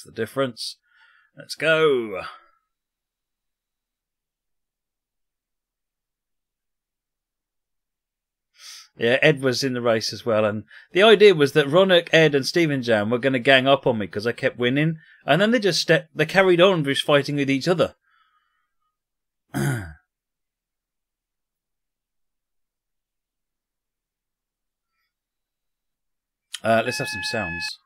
makes the difference. Let's go. Yeah, Ed was in the race as well, and the idea was that Ronick, Ed, and Stephen Jam were going to gang up on me because I kept winning, and then they just stepped, they carried on just fighting with each other. uh, let's have some sounds.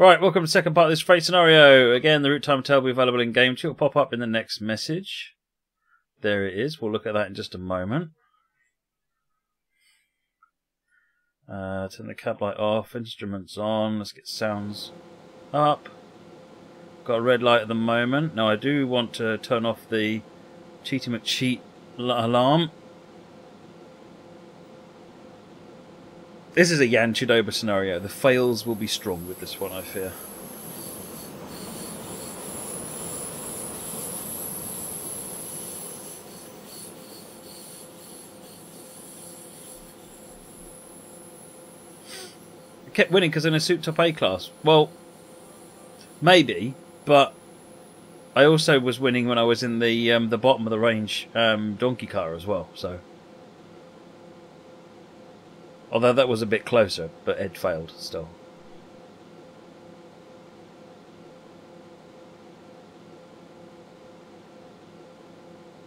Right, welcome to the second part of this freight scenario. Again, the route time table will be available in game. It will pop up in the next message. There it is. We'll look at that in just a moment. Uh, turn the cab light off, instruments on, let's get sounds up. Got a red light at the moment. Now I do want to turn off the Cheaty McCheat alarm. This is a Jan Chudoba scenario. The fails will be strong with this one, I fear. I kept winning because in a suit top A class. Well, maybe, but I also was winning when I was in the um, the bottom of the range um, donkey car as well. So, although that was a bit closer, but Ed failed still.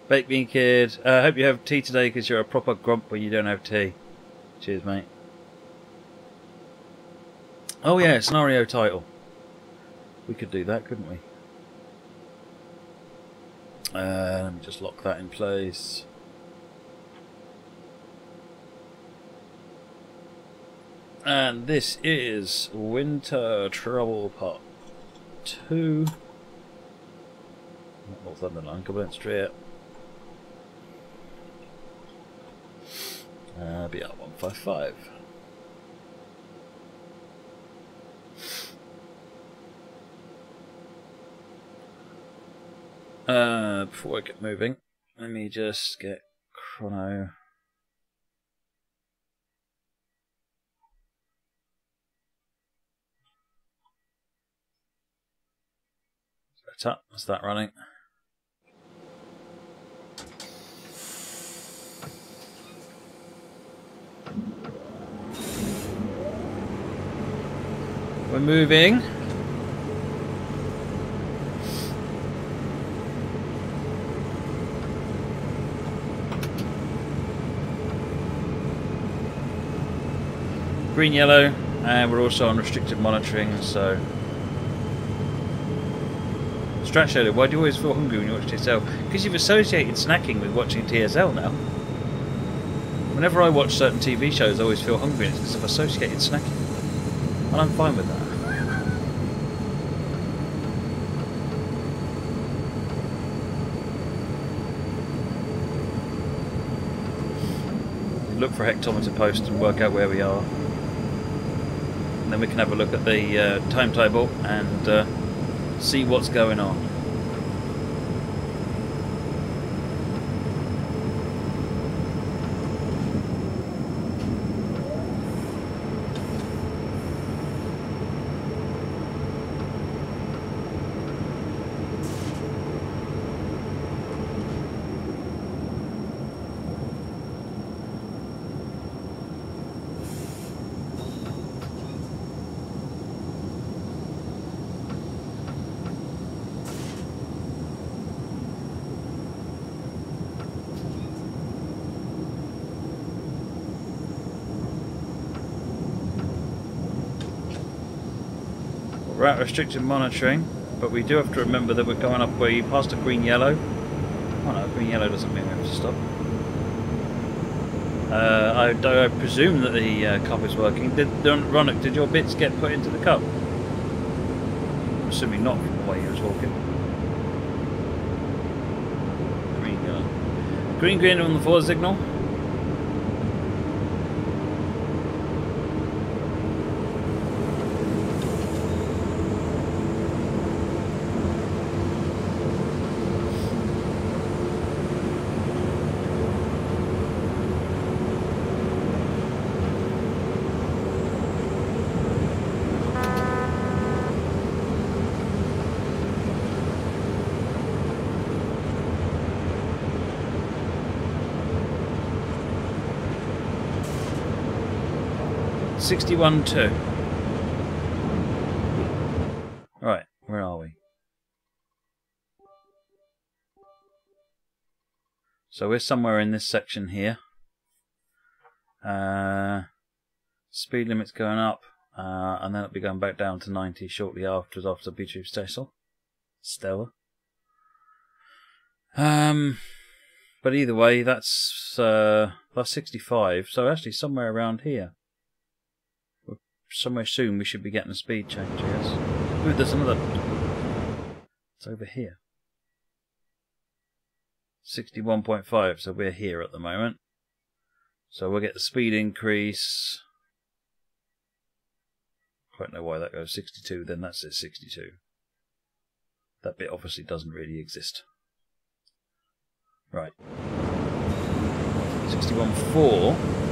Baked Bean Kid, I uh, hope you have tea today because you're a proper grump when you don't have tea. Cheers, mate. Oh yeah, scenario title. We could do that, couldn't we? Uh, let me just lock that in place. And this is Winter Trouble Part 2. Northumberland, Cumberland Street. Uh, BR155. Uh, before I get moving, let me just get chrono. Up. Is that running? We're moving. green yellow and we're also on restricted monitoring so Strat why do you always feel hungry when you watch TSL? Because you've associated snacking with watching TSL now. Whenever I watch certain TV shows I always feel hungry and it's because I've associated snacking. And I'm fine with that. look for a hectometer post and work out where we are And then we can have a look at the uh, timetable and uh, see what's going on. route restricted monitoring, but we do have to remember that we're going up where you passed a green yellow. Oh no, green yellow doesn't mean we have to stop. Uh, I, I, presume that the uh, cup is working. Did Ronick, did your bits get put into the cup? I'm assuming not from the way you were talking. Green yellow. Green green on the forward signal. 61 2. Right, where are we? So we're somewhere in this section here. Uh, speed limit's going up, uh, and then it'll be going back down to 90 shortly afterwards after Beatrice Stessel. Stella. Um, but either way, that's uh, that's 65. So actually, somewhere around here. Somewhere soon, we should be getting a speed change. Yes. Ooh, there's another. It's over here. 61.5. So we're here at the moment. So we'll get the speed increase. Quite know why that goes 62. Then that says 62. That bit obviously doesn't really exist. Right. 61.4.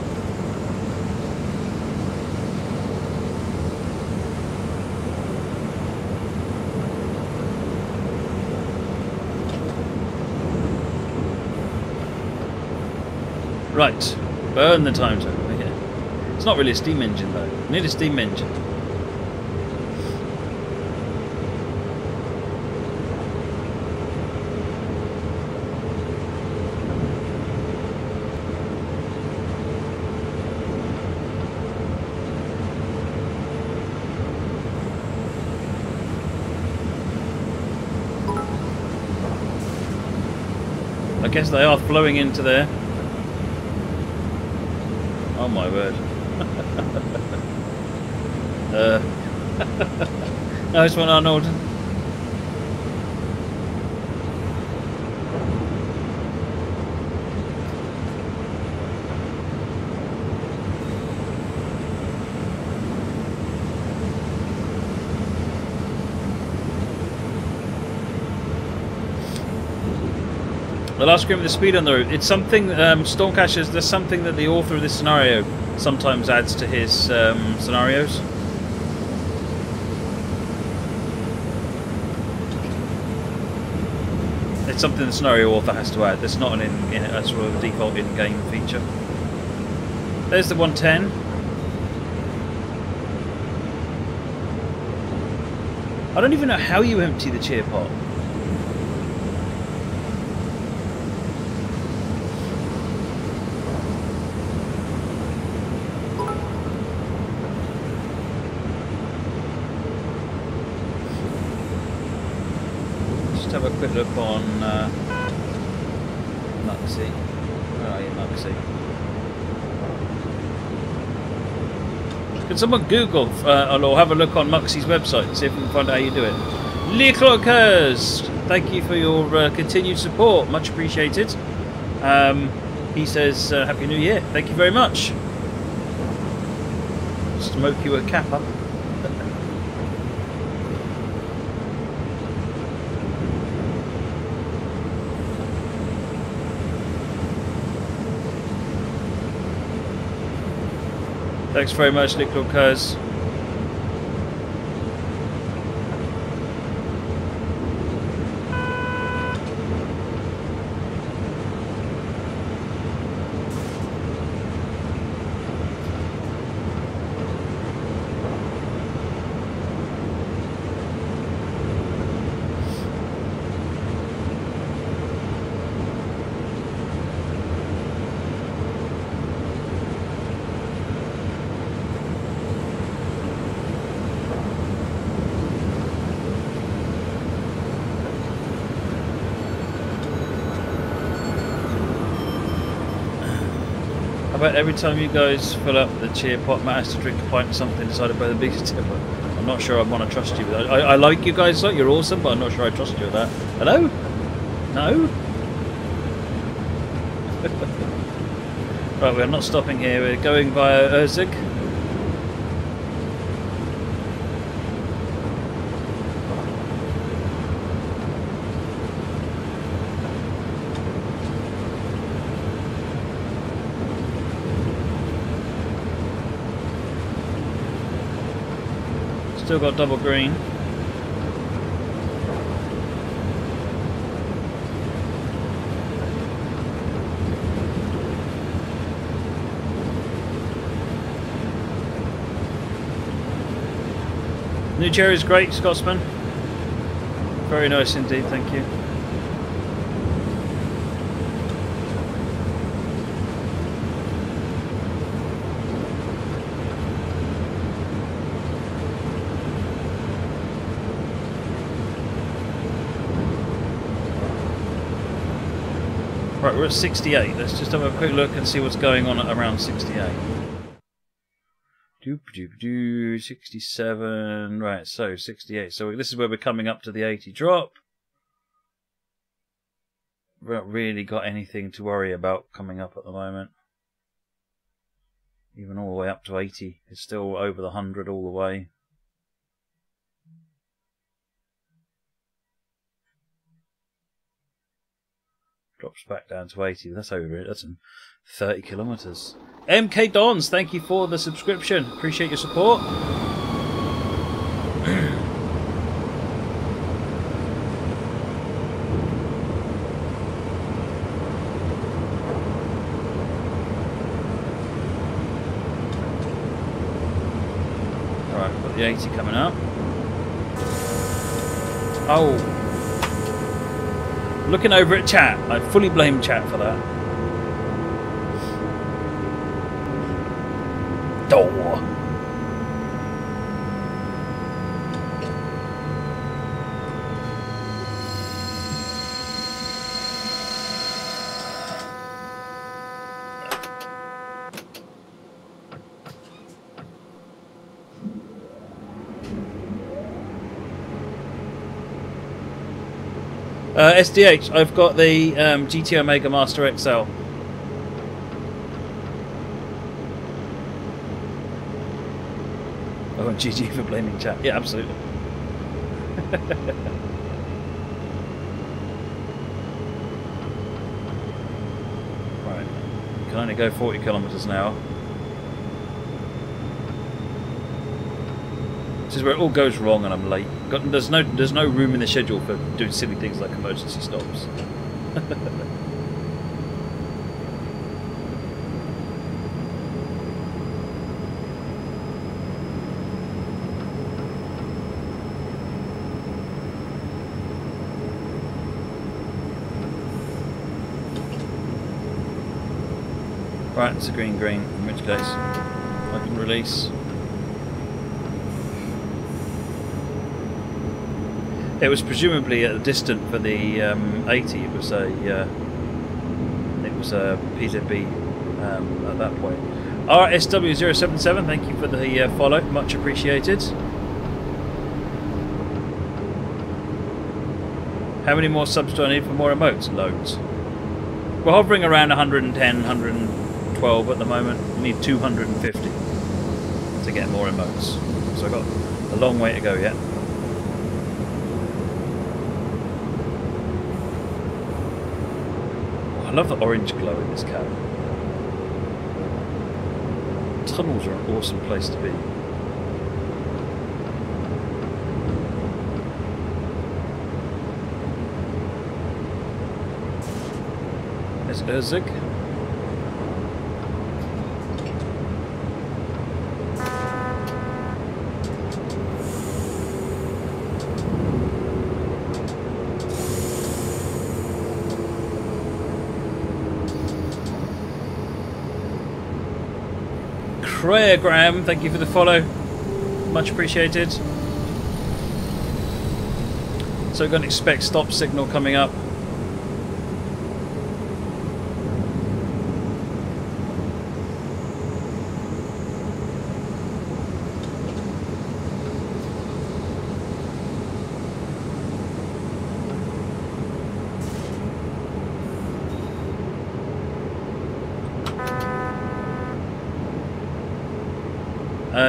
Right. Burn the time zone. Okay. It's not really a steam engine though. We need a steam engine. I guess they are flowing into there. My word. uh, nice one, Arnold. The last scream of the speed on the route. It's something, um, Stormcashers, there's something that the author of this scenario sometimes adds to his um, scenarios. It's something the scenario author has to add. That's not an in, in a sort of default in-game feature. There's the 110. I don't even know how you empty the cheer pot. Just have a quick look on uh, Muxy. Where are you, Muxy? Can someone Google uh, or have a look on Muxy's website and see if we can find out how you do it? Lee Clockers, thank you for your uh, continued support. Much appreciated. Um, he says, uh, Happy New Year. Thank you very much. Smoke you a kappa. Thanks very much, Little Cuz. Every time you guys fill up the cheer pot, Matt has to drink a pint of something decided by the biggest tipper? I'm not sure I want to trust you with that. I, I like you guys, though. You're awesome, but I'm not sure I trust you with that. Hello? No? right, we're not stopping here. We're going via Erzig. Still got double green. New cherry's great, Scotsman. Very nice indeed, thank you. We're at 68. Let's just have a quick look and see what's going on at around 68. Doop doop doo, 67. Right, so 68. So this is where we're coming up to the 80 drop. We've not really got anything to worry about coming up at the moment. Even all the way up to 80. It's still over the 100 all the way. Drops back down to 80. That's over it. That's 30 kilometers. MK Dons, thank you for the subscription. Appreciate your support. Alright, got the 80 coming up. Oh, Looking over at chat, I fully blame chat for that. Uh, SDH, I've got the um, GT Omega Master XL. Oh, and GG for blaming chat. Yeah, absolutely. right. Can only go 40 kilometers an hour. This is where it all goes wrong and I'm late. Got, there's no there's no room in the schedule for doing silly things like emergency stops. right, it's a green green, in which case I can release. It was presumably at a distant for the um, 80. It was a uh, it was a PZB um, at that point. RSW077, thank you for the uh, follow, much appreciated. How many more subs do I need for more emotes? Loads. We're hovering around 110, 112 at the moment. We need 250 to get more emotes. So I've got a long way to go yet. I love the orange glow in this cab. Tunnels are an awesome place to be. There's Erzig. Graham, thank you for the follow. Much appreciated. So we're going to expect stop signal coming up.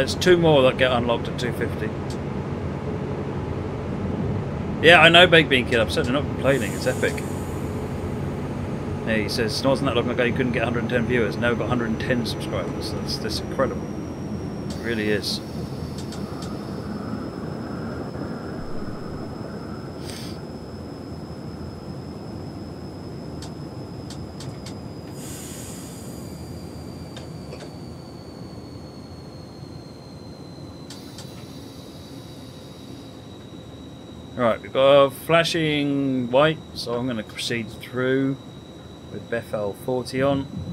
There's two more that get unlocked at 250. Yeah, I know Baked Bean Kid. I'm certainly not complaining. It's epic. Yeah, he says, wasn't that long ago you couldn't get 110 viewers. Now we've got 110 subscribers. That's, that's incredible. It really is. Right, we've got a flashing white, so I'm going to proceed through with Befehl 40 on.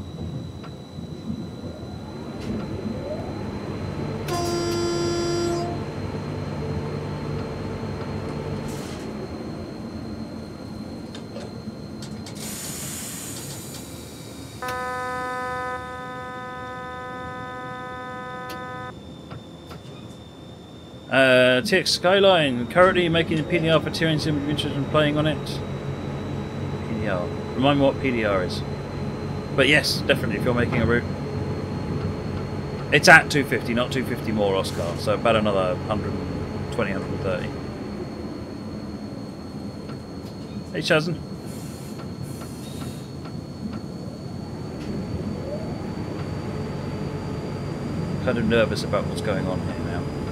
TX Skyline, currently making a PDR for Tyrion Sim, interested in playing on it. PDR. Remind me what PDR is. But yes, definitely if you're making a route. It's at 250, not 250 more Oscar, so about another 120, 130. Hey Chazin. Kind of nervous about what's going on here now.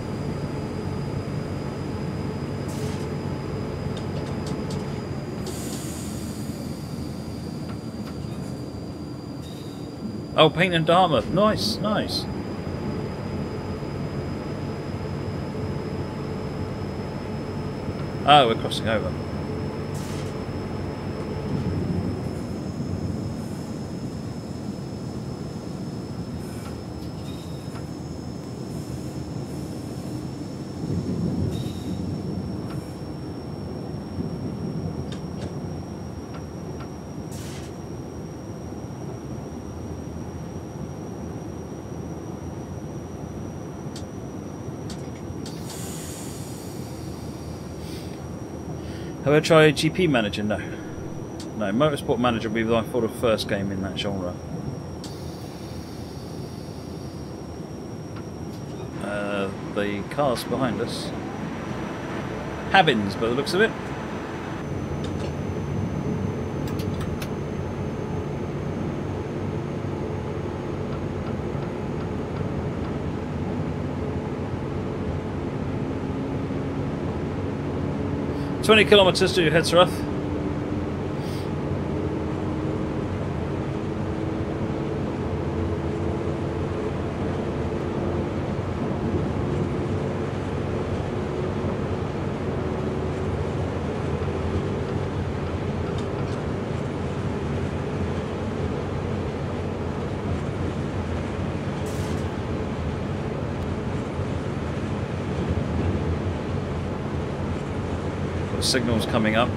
Oh, Paint and Dartmouth. Nice, nice. Oh, we're crossing over. Have I tried GP Manager? No. No, Motorsport Manager will be by far the first game in that genre. Uh, the cars behind us. Havins, by the looks of it. Twenty kilometres to Hetzerath. Signals coming up.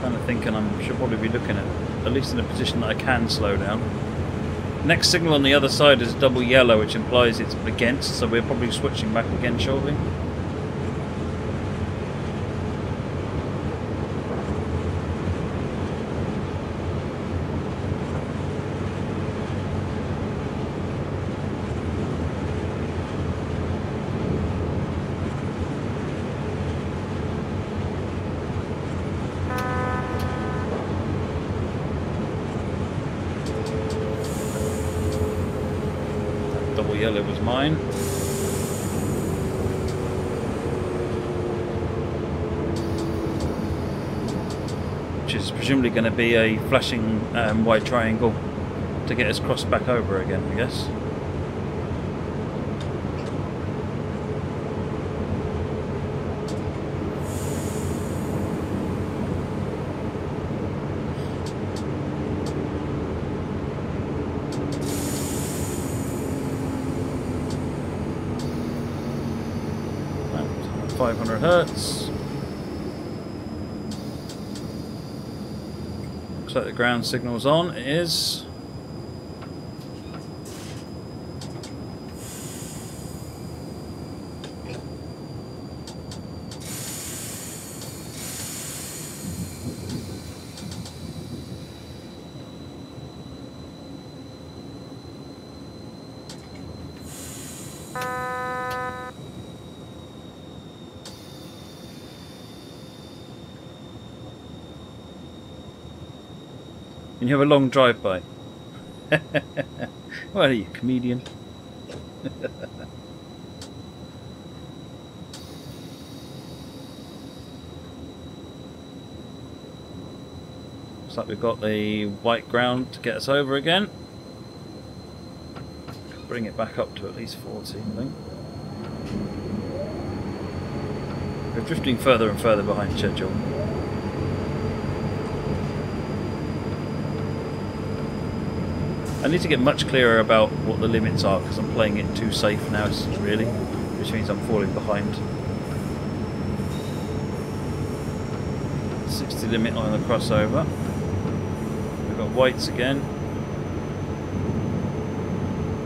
Kind of thinking I should probably be looking at at least in a position that I can slow down. Next signal on the other side is double yellow, which implies it's against, so we're probably switching back again shortly. Double yellow was mine. Which is presumably going to be a flashing um, white triangle to get us crossed back over again, I guess. At 500 hertz. Looks like the ground signal's on. Is. You have a long drive by. what are you, comedian? Looks like we've got the white ground to get us over again. Bring it back up to at least 40, I think. We're drifting further and further behind schedule. I need to get much clearer about what the limits are because I'm playing it too safe now, really, which means I'm falling behind. 60 limit on the crossover. We've got whites again.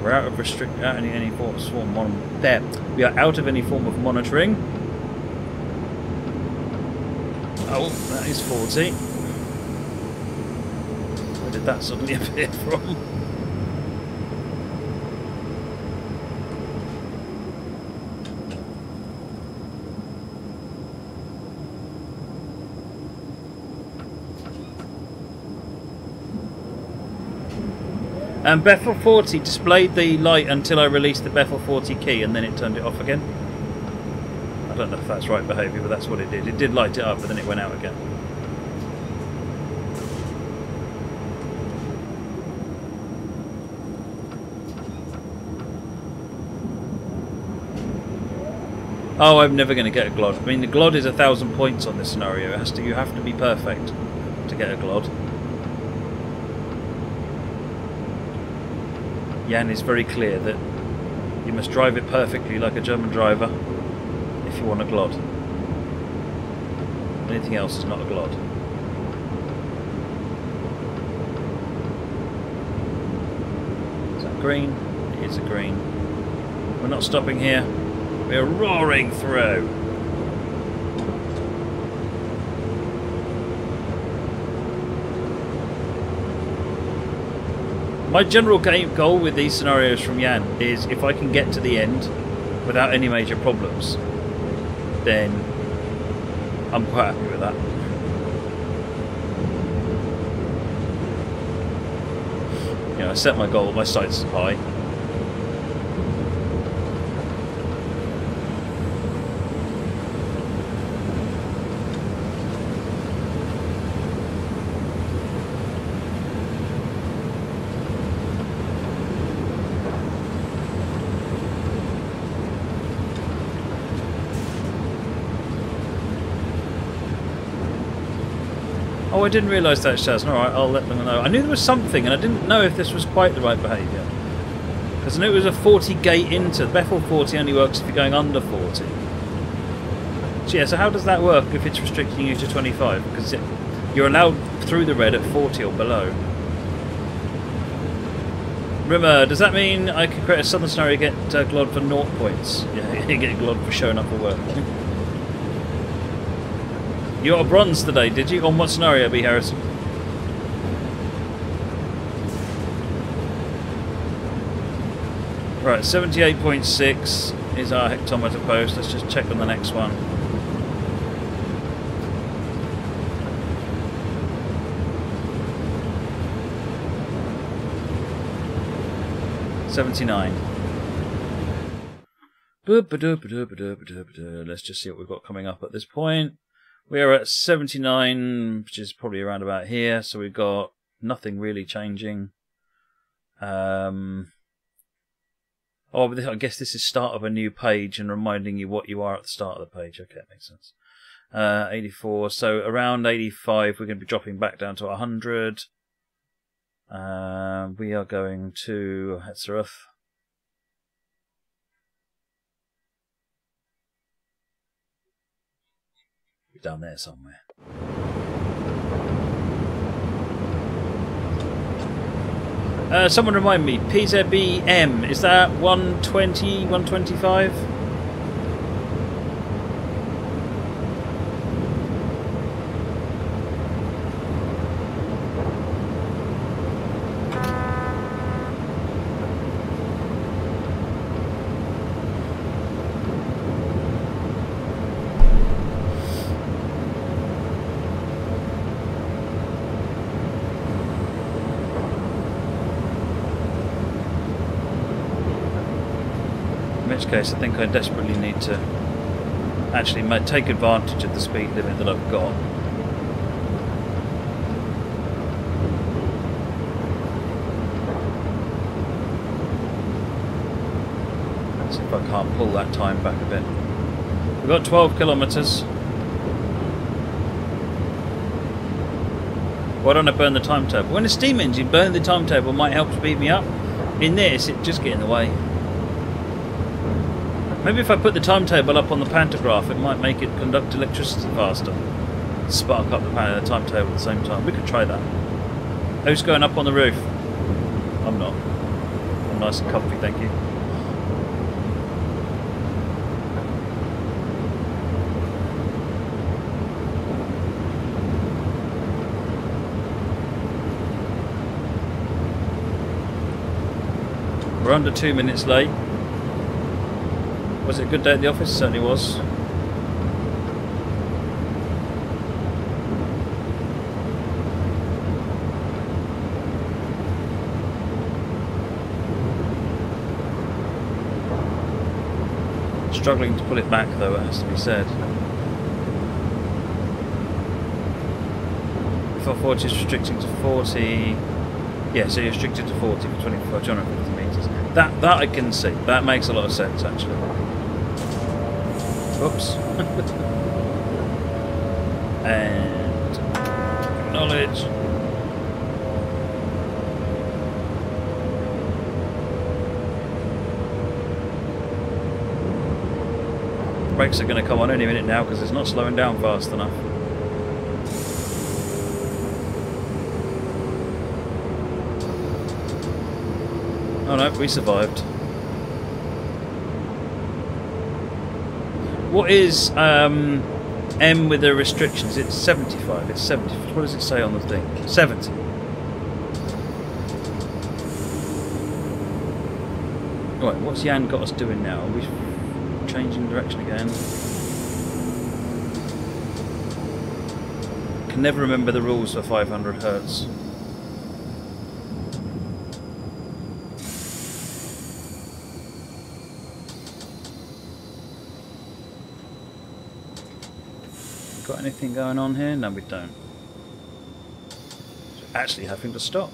We're out of restrict out any any form of mon there. We are out of any form of monitoring. Oh, that is 40. Where did that suddenly appear from? And Befehl 40 displayed the light until I released the Befehl 40 key and then it turned it off again. I don't know if that's right behaviour, but that's what it did. It did light it up, but then it went out again. Oh, I'm never going to get a Glod. I mean, the Glod is a thousand points on this scenario. It has to, you have to be perfect to get a Glod. Jan is very clear that you must drive it perfectly like a German driver if you want a Glod. Anything else is not a Glod. Is that green? It is a green. We're not stopping here. We're roaring through. My general game goal with these scenarios from Yan is if I can get to the end without any major problems, then I'm quite happy with that. You know, I set my goal, my sights high. I didn't realise that, Shaz. Alright, I'll let them know. I knew there was something, and I didn't know if this was quite the right behaviour. Because I knew it was a 40 gate into. Befehl 40 only works if you're going under 40. So yeah, so how does that work if it's restricting you to 25? Because it, you're allowed through the red at 40 or below. Rimmer, does that mean I could create a southern scenario and get uh, Glod for 0 points? Yeah, you get Glod for showing up for work. You got a bronze today, did you? On what scenario, B. Harrison? Right, 78.6 is our hectometer post. Let's just check on the next one. Seventy-nine. Let's just see what we've got coming up at this point. We are at 79, which is probably around about here. So we've got nothing really changing. Um, oh, but this, I guess this is start of a new page and reminding you what you are at the start of the page. Okay, that makes sense. Uh, 84. So around 85, we're going to be dropping back down to 100. Uh, we are going to Hetzerath. Down there somewhere. Uh, someone remind me, PZBM, is that 120, 125? Case, I think I desperately need to actually take advantage of the speed limit that I've got. Let's See if I can't pull that time back a bit. We've got 12 kilometres. Why don't I burn the timetable? When a steam engine, burn the timetable might help speed me up. In this, it just get in the way. Maybe if I put the timetable up on the pantograph, it might make it conduct electricity faster. Spark up the, pan- the timetable at the same time. We could try that. Who's going up on the roof? I'm not. I'm nice and comfy, thank you. We're under two minutes late. Was it a good day at the office? Certainly was. Struggling to pull it back though, it has to be said. For 40 is restricting to 40. Yeah, so you're restricted to 40 for 25, 250 metres. That, that I can see. That makes a lot of sense actually. Oops. and acknowledge. Brakes are going to come on any minute now because it's not slowing down fast enough. Oh no, we survived. What is um, M with the restrictions? It's 75. It's 70. What does it say on the thing? 70. Right, what's Yan got us doing now? Are we changing direction again? Can never remember the rules for 500 hertz. Got anything going on here? No, we don't. Actually having to stop.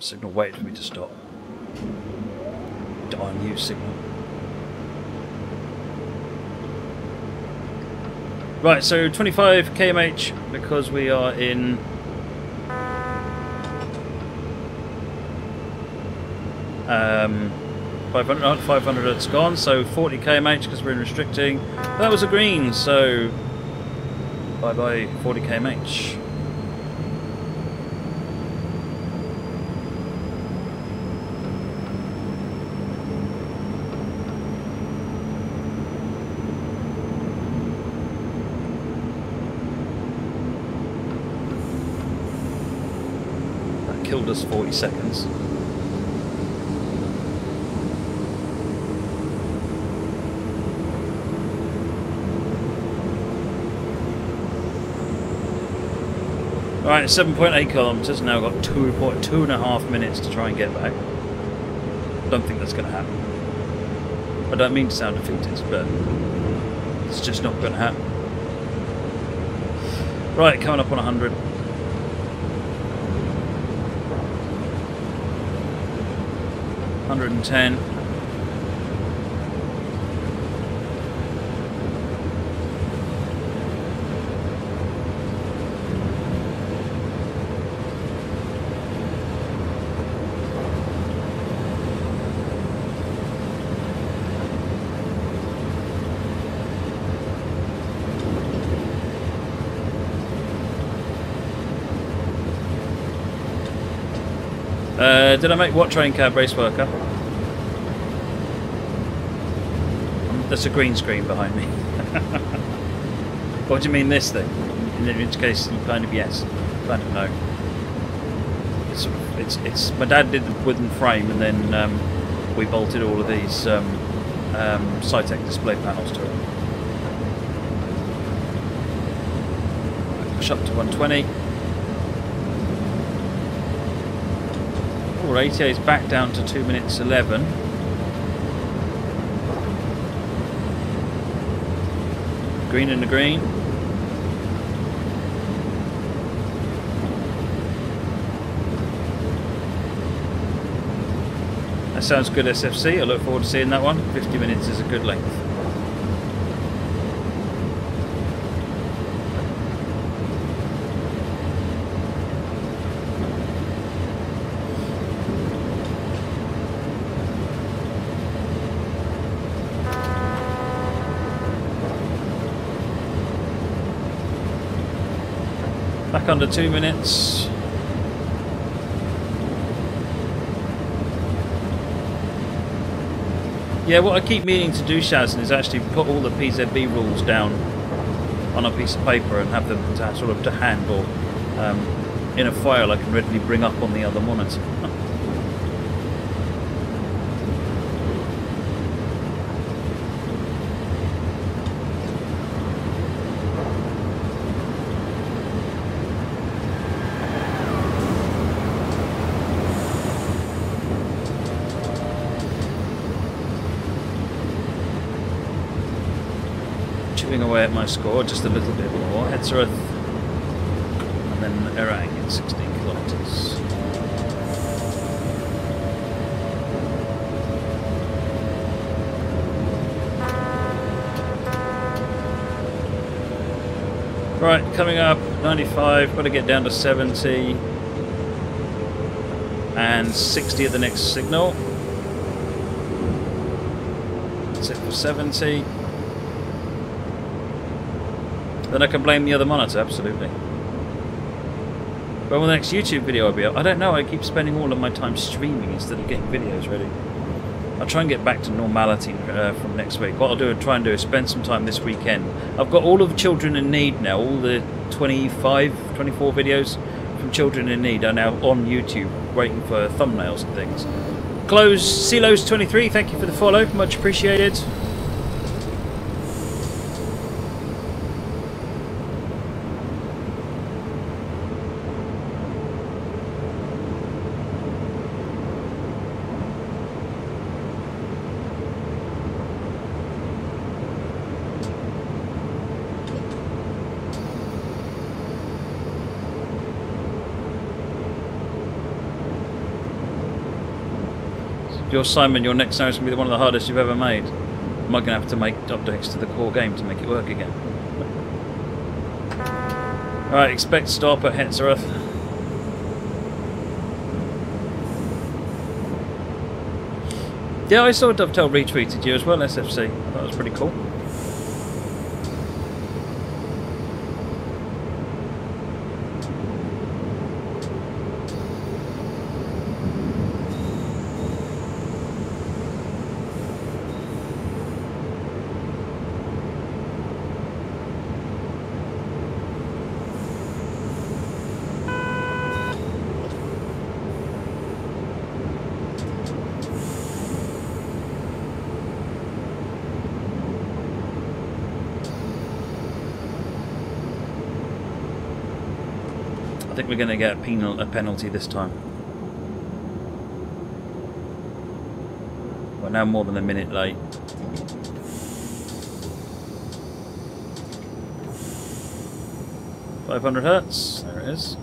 Signal waited for me to stop. Darn you, signal. Right, so 25 kmh because we are in um, 500, oh, 500 it's gone, so 40 kmh because we're in restricting. That was a green, so bye bye 40 kmh. That 40 seconds. Alright, 7.8 kilometres, now got two, point- two and a half minutes to try and get back. Don't think that's going to happen. I don't mean to sound defeated, but it's just not going to happen. Right, coming up on 100. 110 did I make what train cab race worker? That's a green screen behind me. what do you mean this thing? In which case, you kind of yes, kind of no. It's it's it's. My dad did the wooden frame, and then um, we bolted all of these um, um, Saitek display panels to it. Push up to 120. Well, ATO is back down to 2 minutes 11. Green in the green. That sounds good SFC, I look forward to seeing that one. 50 minutes is a good length. Under two minutes. Yeah, what I keep meaning to do, Shazin, is actually put all the PZB rules down on a piece of paper and have them to sort of to hand or um, in a file I can readily bring up on the other monitor. chipping away at my score just a little bit more. Hetzerath and then Ehrang at 16 kilometres. Right, coming up, 95, got to get down to 70 and 60 at the next signal. That's it for 70. Then I can blame the other monitor, absolutely. When will the next YouTube video be up? I don't know, I keep spending all of my time streaming instead of getting videos ready. I'll try and get back to normality uh, from next week. What I'll do, try and do is spend some time this weekend. I've got all of the Children in Need now, all the 25, 24 videos from Children in Need are now on YouTube, waiting for thumbnails and things. Close Silos23, thank you for the follow, much appreciated. Your Simon, your next going to be one of the hardest you've ever made. Am I going to have to make updates to the core game to make it work again? Alright, expect stop at Hetzerath. Yeah, I saw Dovetail retweeted you as well, SFC. That was pretty cool. Going to get a, penal, a penalty this time. We're now more than a minute late. Five hundred hertz. There it is.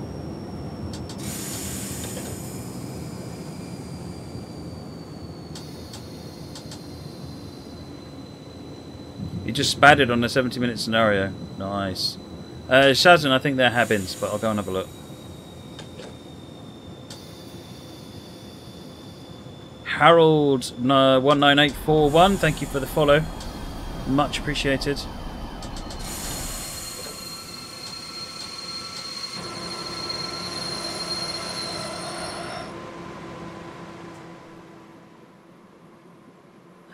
You just spatted on a 70 minute scenario. Nice. Uh, Shazin, I think they're Habbins, but I'll go and have a look. Harold uh, 19841, thank you for the follow. Much appreciated.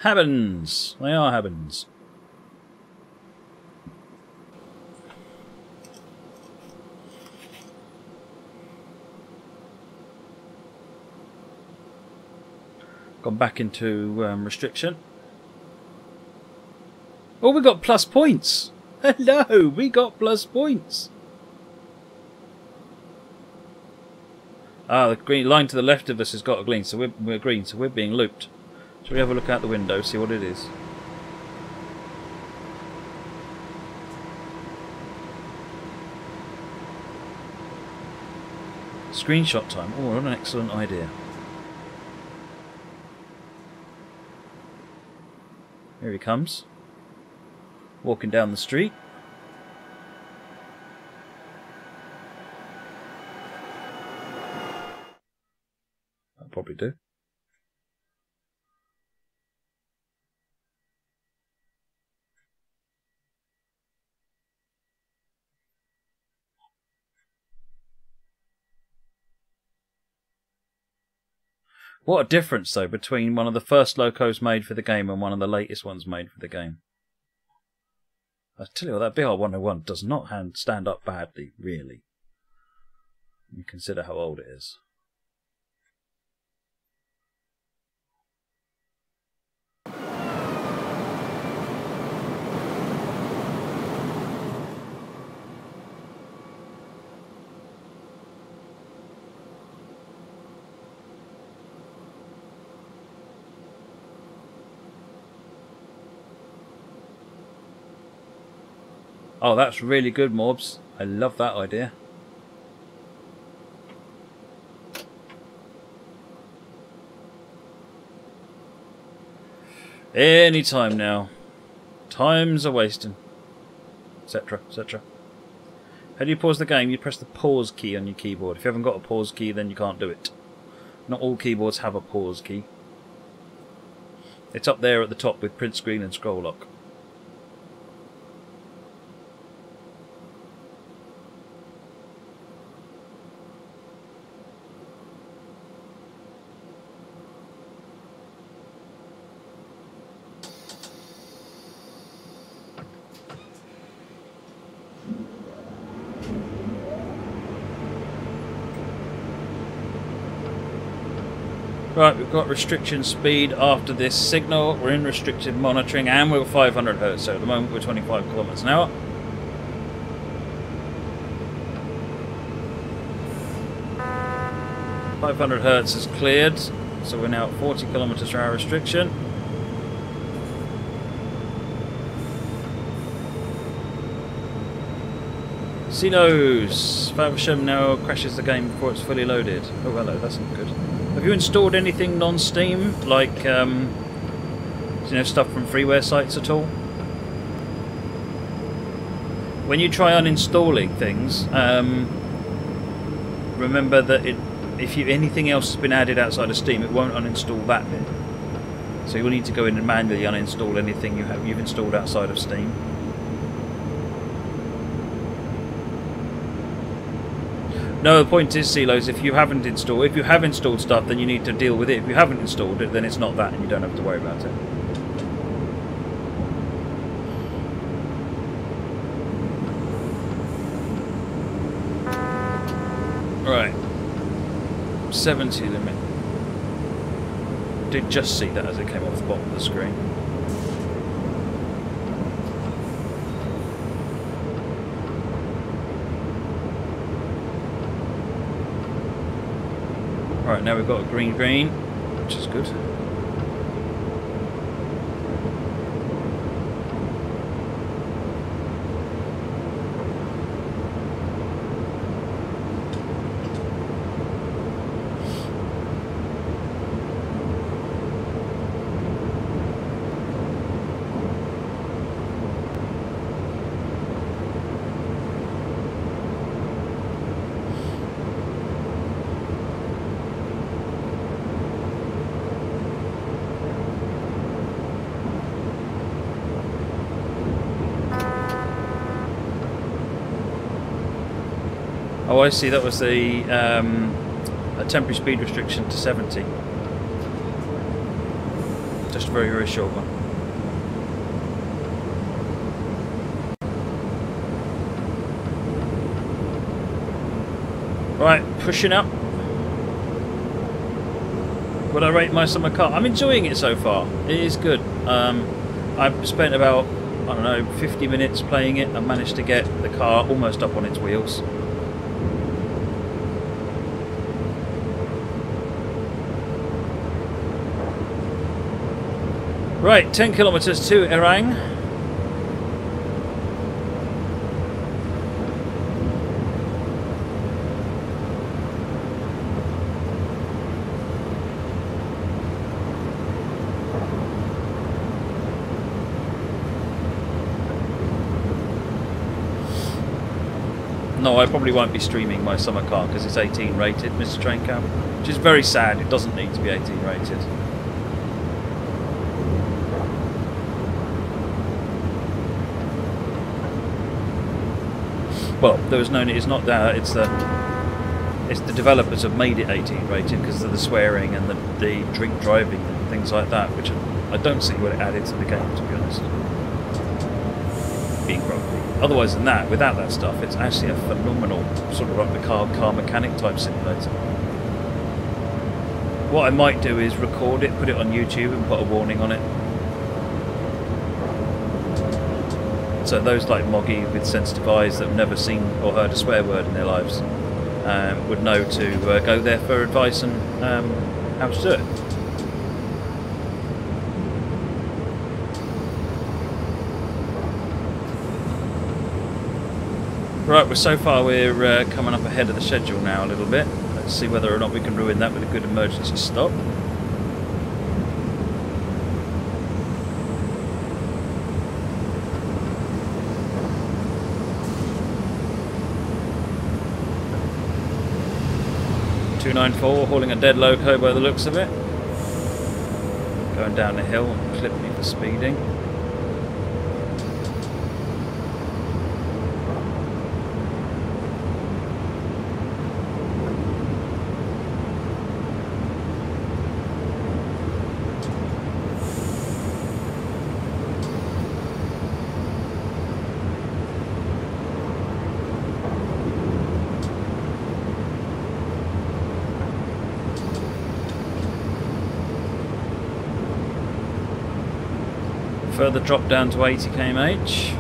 Habbins! They are Habbins. gone back into um, restriction. Oh, we got plus points. Hello, we got plus points. Ah, the green line to the left of us has got a green, so we're, we're green, so we're being looped. Shall we have a look out the window, see what it is? Screenshot time. Oh, what an excellent idea. Here he comes. Walking down the street. I'll probably do. What a difference, though, between one of the first locos made for the game and one of the latest ones made for the game. I tell you what, that BR 101 does not hand, stand up badly, really. You consider how old it is. Oh, that's really good, Morbs. I love that idea. Any time now. Time's a wasting. Etc. Etc. How do you pause the game? You press the pause key on your keyboard. If you haven't got a pause key, then you can't do it. Not all keyboards have a pause key. It's up there at the top with print screen and scroll lock. Right, we've got restriction speed after this signal. We're in restricted monitoring and we're 500 hertz. So at the moment we're 25 kilometers an hour. Five hundred hertz is cleared, so we're now at 40 kilometers per hour restriction. Sinos! Faversham now crashes the game before it's fully loaded. Oh hello, that's not good. Have you installed anything non-Steam, like um, you know stuff from freeware sites at all? When you try uninstalling things, um, remember that it, if you, anything else has been added outside of Steam, it won't uninstall that bit. So you will need to go in and manually uninstall anything you have you've installed outside of Steam. No, the point is, Silos, if you haven't installed, if you have installed stuff, then you need to deal with it. If you haven't installed it, then it's not that, and you don't have to worry about it. Right. 70 limit. Did just see that as it came off the bottom of the screen. Right, now we've got a green green, which is good. Oh, I see. That was the um, a temporary speed restriction to 70. Just a very, very short one. Right, pushing up. Would I rate my summer car? I'm enjoying it so far. It is good. Um, I've spent about, I don't know, 50 minutes playing it. I managed to get the car almost up on its wheels. Right, 10 kilometers to Ehrang. No, I probably won't be streaming my summer car because it's 18 rated, Mr. Train Cam, which is very sad. It doesn't need to be 18 rated. Well, there was no. It's not that. It's the. It's the developers have made it 18 rated because of the swearing and the, the drink driving and things like that, which I don't see what it added to the game, to be honest. Being grumpy. Otherwise than that, without that stuff, it's actually a phenomenal sort of like the car car mechanic type simulator. What I might do is record it, put it on YouTube, and put a warning on it. So those like Moggy with sensitive eyes that have never seen or heard a swear word in their lives um, would know to uh, go there for advice and um, how to do it. Right, well, so far we're uh, coming up ahead of the schedule now a little bit. Let's see whether or not we can ruin that with a good emergency stop. Two nine four, hauling a dead loco by the looks of it. Going down the hill, clipping me for speeding. Drop down to 80 kmh.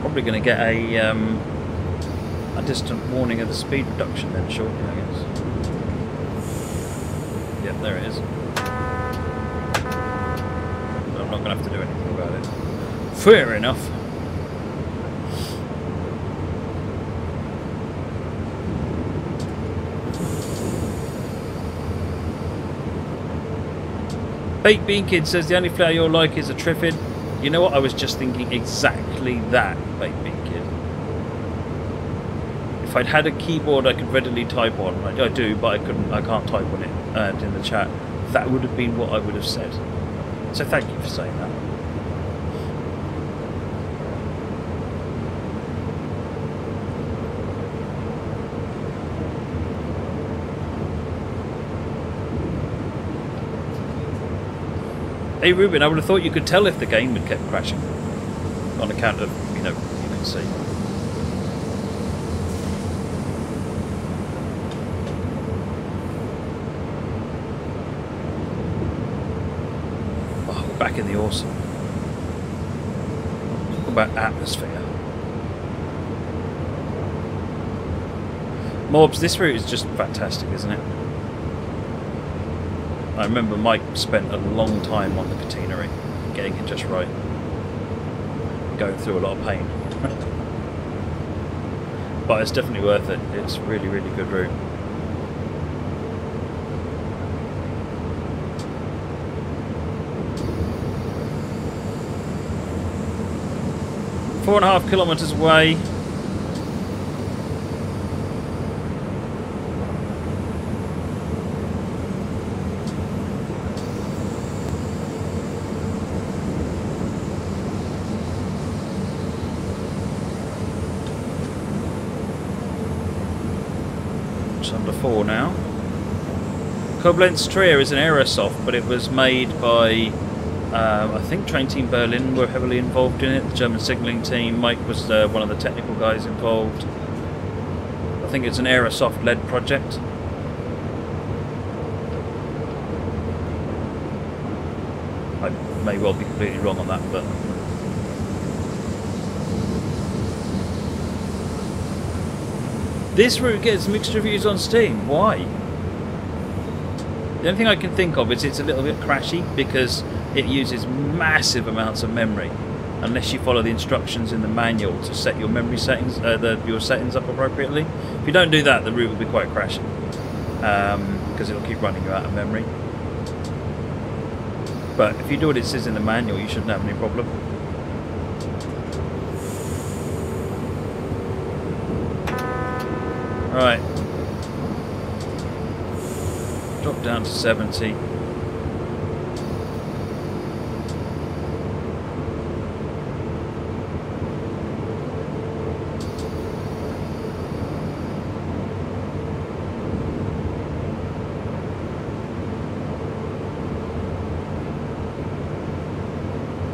Probably going to get a um, a distant warning of the speed reduction then shortly, I guess. Yep, there it is. I'm not going to have to do anything about it. Fair enough. Baked Bean Kid says the only flare you'll like is a Trifid. You know what? I was just thinking exactly that, Baked Bean Kid. If I'd had a keyboard I could readily type on, like I do, but I couldn't. I can't type on it and in the chat. That would have been what I would have said. So thank you for saying that. Hey Ruben, I would have thought you could tell if the game had kept crashing on account of, you know, you can see. Oh, we're back in the awesome. Talk about atmosphere. Mobs, this route is just fantastic, isn't it? I remember Mike spent a long time on the catenary, getting it just right. Going through a lot of pain. but it's definitely worth it. It's really, really good route. Four and a half kilometres away, four now. Koblenz Trier is an Aerosoft, but it was made by, uh, I think Train Team Berlin were heavily involved in it, the German signalling team. Mike was uh, one of the technical guys involved. I think it's an Aerosoft led project. I may well be completely wrong on that, but This route gets mixed reviews on Steam. Why? The only thing I can think of is it's a little bit crashy because it uses massive amounts of memory unless you follow the instructions in the manual to set your memory settings, uh, the, your settings up appropriately. If you don't do that, the route will be quite crashy because um, it'll keep running you out of memory. But if you do what it says in the manual, you shouldn't have any problem. Right. Drop down to 70.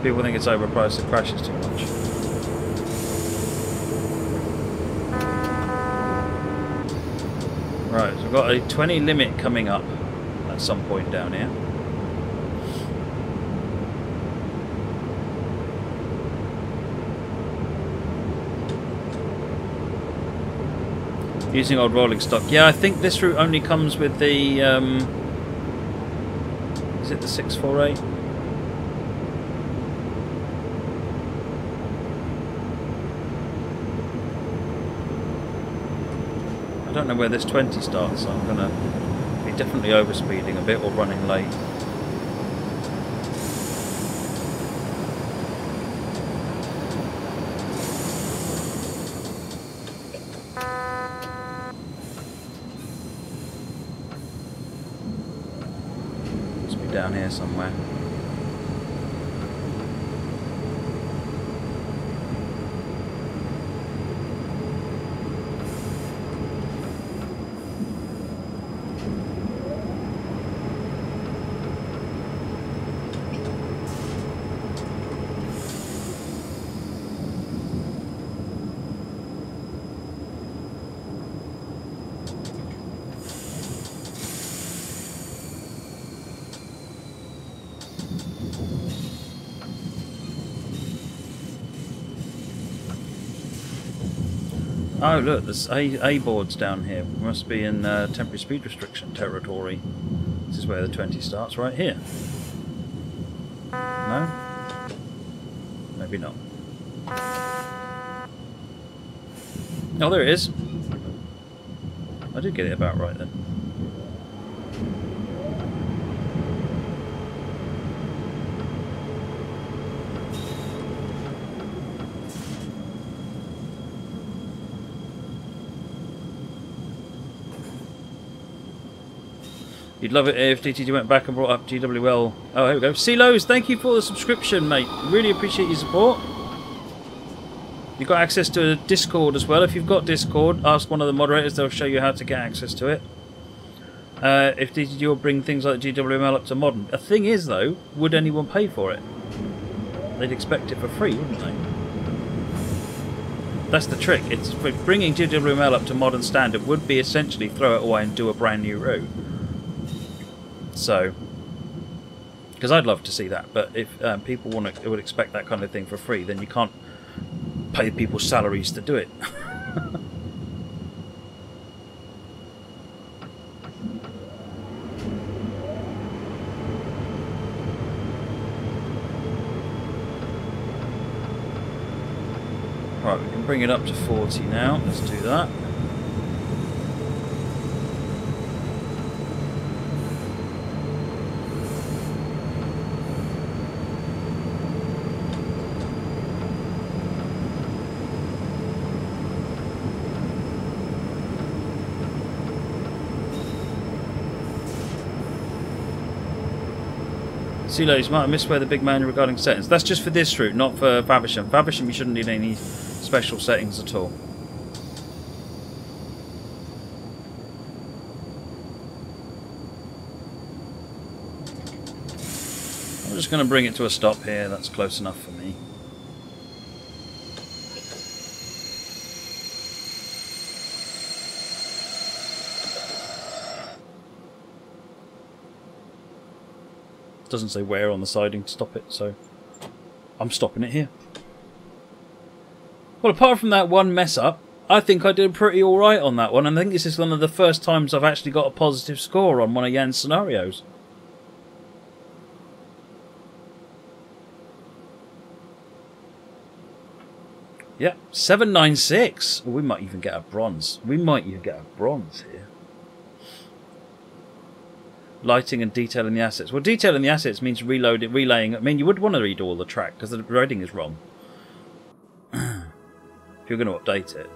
People think it's overpriced, it crashes too much. Right, so we've got a 20 limit coming up some point down here. Using old rolling stock. Yeah, I think this route only comes with the... Um, is it the 648? I don't know where this 20 starts, so I'm going to definitely overspeeding a bit or running late. Must be down here somewhere. Oh look, there's A, A boards down here. We must be in uh, temporary speed restriction territory. This is where the 20 starts, right here. No? Maybe not. Oh, there it is. I did get it about right then. You'd love it if DTG went back and brought up GWL. Oh, here we go. CeeLows, thank you for the subscription, mate. Really appreciate your support. You've got access to a Discord as well. If you've got Discord, ask one of the moderators. They'll show you how to get access to it. Uh, if DTG will bring things like GWML up to modern. The thing is, though, would anyone pay for it? They'd expect it for free, wouldn't they? That's the trick. It's bringing GWML up to modern standard would be essentially throw it away and do a brand new route. So, because I'd love to see that, but if um, people want to would expect that kind of thing for free, then you can't pay people salaries to do it. right, we can bring it up to 40 now. Let's do that. CeeLows, might have missed where the big man regarding settings. That's just for this route, not for Faversham. Faversham, you shouldn't need any special settings at all. I'm just going to bring it to a stop here. That's close enough for me. Doesn't say where on the siding to stop it, so I'm stopping it here. Well, apart from that one mess up, I think I did pretty alright on that one, and I think this is one of the first times I've actually got a positive score on one of Jan's scenarios. Yeah, 796. we might even get a bronze. We might even get a bronze here. Lighting and detailing the assets. Well, detailing the assets means reloading, relaying. I mean, you would want to read all the track because the reading is wrong. if you're going to update it.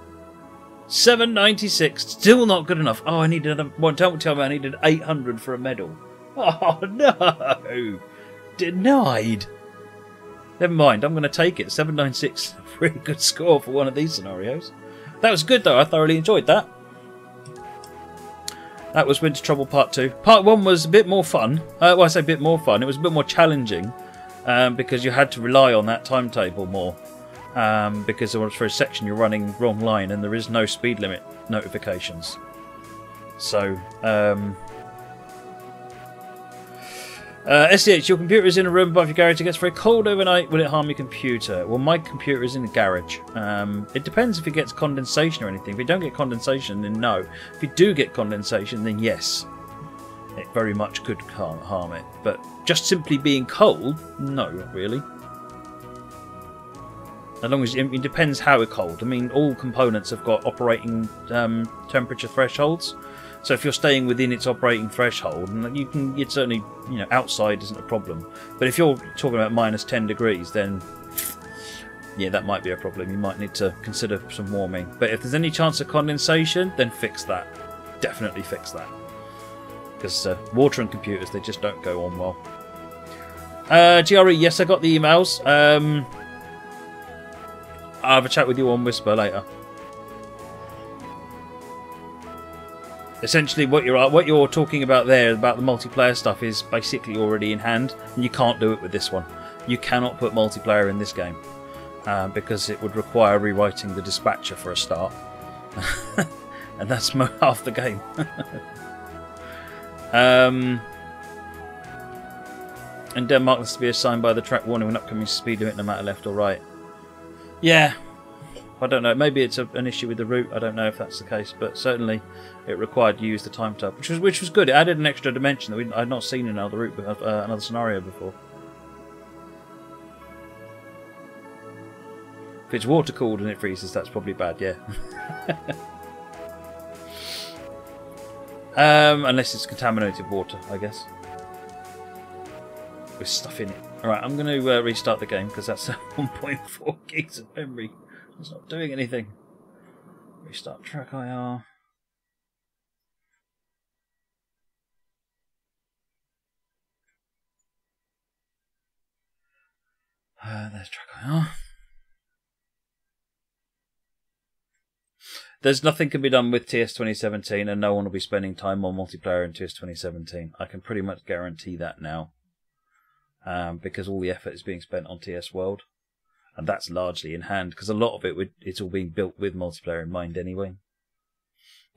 796, still not good enough. Oh, I needed another. Well, don't tell me I needed 800 for a medal. Oh no! Denied. Never mind, I'm going to take it. 796, really good score for one of these scenarios. That was good though, I thoroughly enjoyed that. That was Winter Trouble Part 2. Part 1 was a bit more fun. Uh, well, I say a bit more fun. It was a bit more challenging um, because you had to rely on that timetable more. Um, because for a section you're running wrong line and there is no speed limit notifications. So, um, uh, SDH, your computer is in a room above your garage. It gets very cold overnight. Will it harm your computer? Well, my computer is in the garage. Um, it depends if it gets condensation or anything. If you don't get condensation, then no. If you do get condensation, then yes. It very much could harm it. But just simply being cold, no, not really. As long as it, depends how cold. I mean, all components have got operating um, temperature thresholds. So if you're staying within its operating threshold, and you can, it's certainly, you know, outside isn't a problem. But if you're talking about minus 10 degrees, then yeah, that might be a problem. You might need to consider some warming. But if there's any chance of condensation, then fix that. Definitely fix that. Because uh, water and computers, they just don't go on well. Uh, GRE, yes, I got the emails. Um, I'll have a chat with you on Whisper later. Essentially what you're what you're talking about there about the multiplayer stuff is basically already in hand, and you can't do it with this one. You cannot put multiplayer in this game uh, because it would require rewriting the dispatcher for a start, and that's half the game. um, and Denmark has to be assigned by the track warning when upcoming speed limit, no matter left or right. Yeah, I don't know. Maybe it's a, an issue with the route. I don't know if that's the case, but certainly it required you use the time tab, which was which was good. It added an extra dimension that we, I'd not seen in another route, uh, another scenario before. If it's water cooled and it freezes, that's probably bad. Yeah. um, unless it's contaminated water, I guess, with stuff in it. All right, I'm going to uh, restart the game because that's 1.4 gigs of memory. It's not doing anything. Restart TrackIR. Uh, there's. There's nothing can be done with TS 2017, and no one will be spending time on multiplayer in TS 2017. I can pretty much guarantee that now, um, because all the effort is being spent on TS World and that's largely in hand because a lot of it would it's all being built with multiplayer in mind anyway.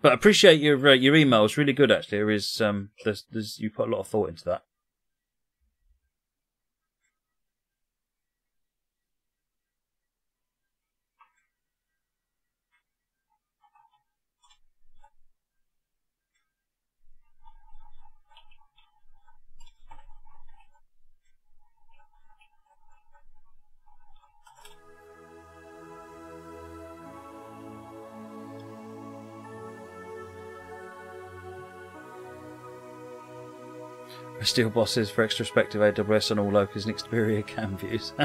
But I appreciate your uh, your email. It's really good actually. There is um there's, there's you put a lot of thought into that. Steel bosses for extra AWS on all locals and Xperia cam views.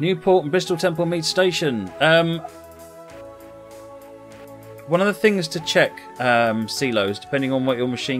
Newport and Bristol Temple Mead Station. Um, one of the things to check um, silos, depending on what your machine